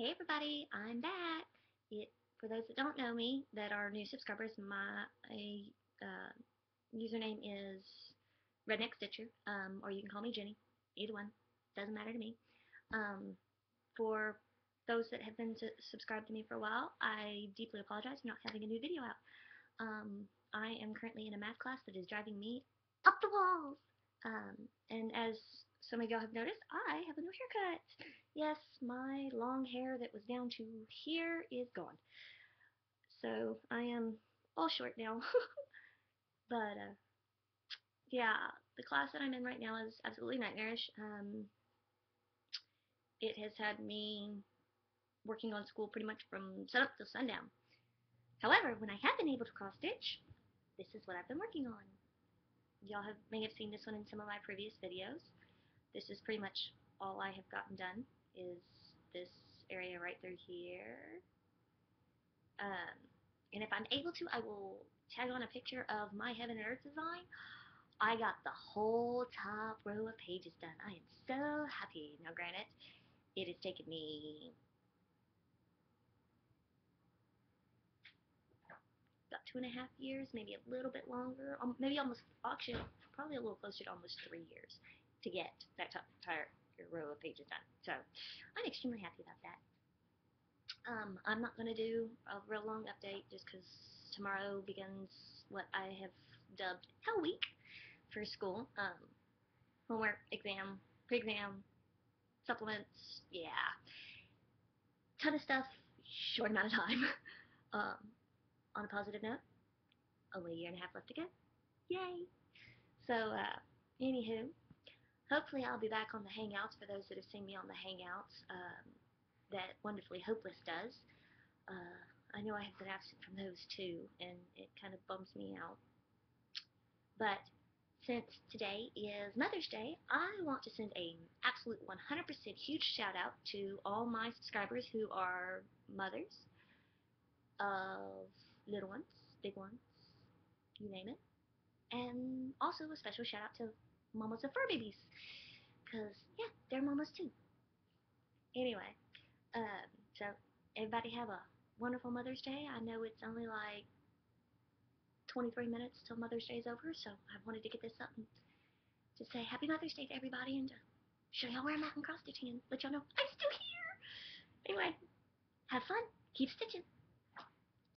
Hey everybody, I'm back. It, for those that don't know me, that are new subscribers, my uh, username is Redneck Stitcher, um, or you can call me Jenny. Either one, doesn't matter to me. Um, for those that have been subscribed to me for a while, I deeply apologize for not having a new video out. Um, I am currently in a math class that is driving me up the walls. Um, and as some of y'all have noticed, I have a new haircut. Yes, my long hair that was down to here is gone. So I am all short now. but uh, yeah, the class that I'm in right now is absolutely nightmarish. Um, it has had me working on school pretty much from sunup till sundown. However, when I have been able to cross stitch, this is what I've been working on. Y'all have may have seen this one in some of my previous videos. This is pretty much all I have gotten done is this area right through here. Um, and if I'm able to, I will tag on a picture of my Heaven and Earth design. I got the whole top row of pages done. I am so happy. Now granted, it has taken me about two and a half years, maybe a little bit longer, um, maybe almost, actually, probably a little closer to almost three years to get that top entire row of pages done. So I'm extremely happy about that. Um, I'm not going to do a real long update just because tomorrow begins what I have dubbed Hell Week for school. Um, homework, exam, pre-exam, supplements, yeah. Ton of stuff, short amount of time. um, on a positive note, only a year and a half left to go. Yay! So, uh, anywho, hopefully I'll be back on the Hangouts for those that have seen me on the Hangouts um, that Wonderfully Hopeless does. Uh, I know I have been absent from those too, and it kind of bums me out. But since today is Mother's Day, I want to send a absolute 100% huge shout out to all my subscribers who are mothers of little ones, big ones, you name it. And also a special shout out to mamas of fur babies. Because, yeah, they're mamas too. Anyway, um, so everybody have a wonderful Mother's Day. I know it's only like 23 minutes till Mother's Day is over, so I wanted to get this up and to say Happy Mother's Day to everybody and to show y'all where I'm at in cross stitching and let y'all know I'm still here. Anyway, have fun, keep stitching.